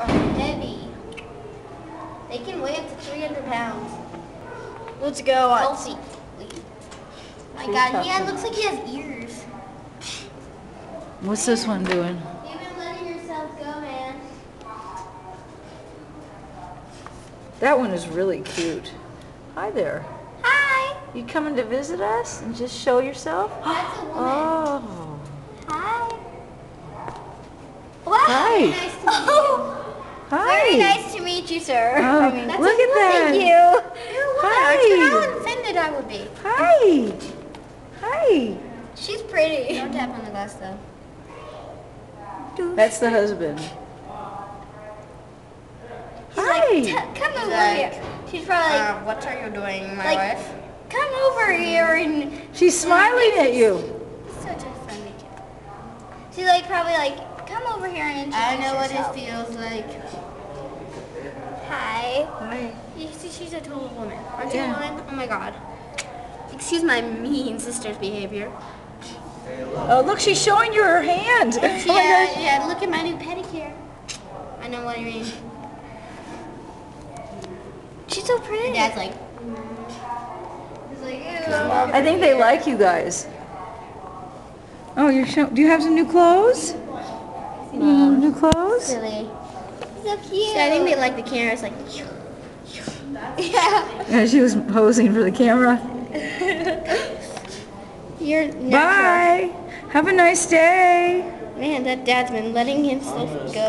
are heavy. They can weigh up to 300 pounds. Let's go. Healthy. My She's God, yeah, it looks like he has ears. What's this one doing? You've letting yourself go, man. That one is really cute. Hi there. Hi. You coming to visit us and just show yourself? That's a woman. Oh. Hi. Wow. Hi. Nice to meet you. Hi. Very nice to meet you, sir. Oh, I mean, look at that. Thank you. You're Hi. welcome. How offended I would be. Hi. Hi. She's pretty. Don't tap on the glass, though. That's the husband. She's Hi. like, "T- come over like, here. She's probably like, Uh, what are you doing, my like, wife? come over here and She's smiling at you. such a friendly kid. She's like probably like, come over here and introduce I know what it feels like. Hi. Hi. You see, she's a total woman. Aren't you Yeah. a woman? Oh my god. Excuse my mean sister's behavior. Oh, look, she's showing you her hand. Oh yeah, gosh. yeah, look at my new pedicure. I know what you mean. She's so pretty. Dad's like, He's like, ew. I think they like you guys. Oh, you're show- do you have some new clothes? Mm, new clothes? silly. So cute. I think they like the camera. It's like, Yeah. Yeah, she was posing for the camera. you're Bye. Have a nice day. Man, that dad's been letting himself go.